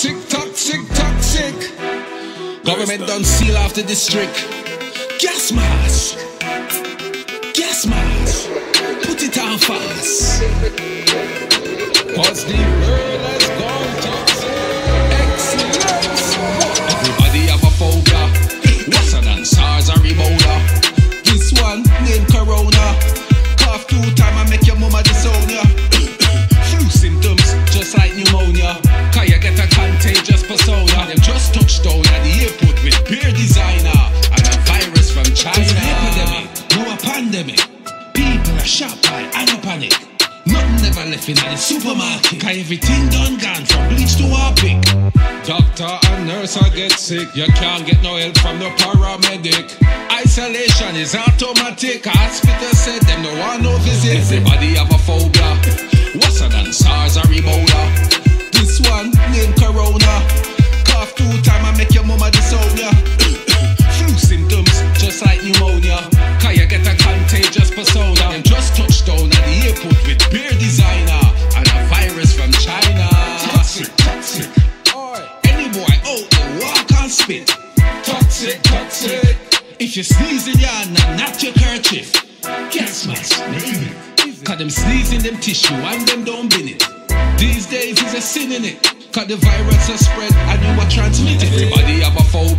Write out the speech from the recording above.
Toxic, toxic, toxic. Government done seal off the district. Gas mask. Gas mask. Put it on fast. Cause the world persona. Them just touched down at the airport with beer designer and a virus from China. It's an epidemic, no a pandemic. People are shocked by and a panic. Nothing ever left in the supermarket. Cause everything done gone from bleach to Harpic. Doctor and nurse I get sick. You can't get no help from no paramedic. Isolation is automatic. Hospital said them no want no visit. Everybody have a phobia. Worse than SARS or Ebola. Spit. Toxic, toxic. If you sneeze in your hand and not your kerchief, gas mask, maybe. Cause them sneezing them tissue and them don't bin it. These days is a sin in it. Cause the virus has spread and you are transmitting it. Everybody have a phobia.